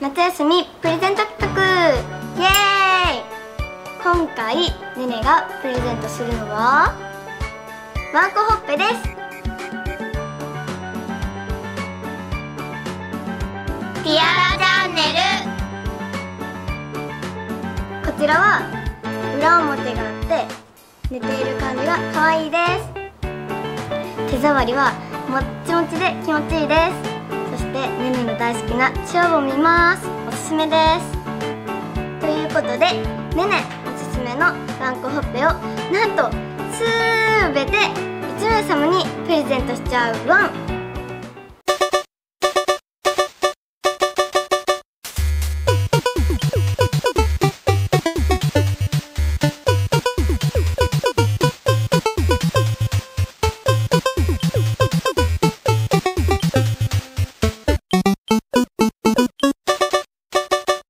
夏休みプレゼント企画。イエーイ。今回ねねがプレゼントするのはワンコほっぺです。ティアラチャンネル。こちらは裏表があって寝ている感じが可愛いです。手触りはもっちもちで気持ちいいです。そしてねねの大好きなチューブを見ます。おすすめです。ということでねねおすすめのランコほっぺをなんとすべて1名様にプレゼントしちゃうワン。